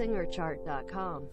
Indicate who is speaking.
Speaker 1: SingerChart.com.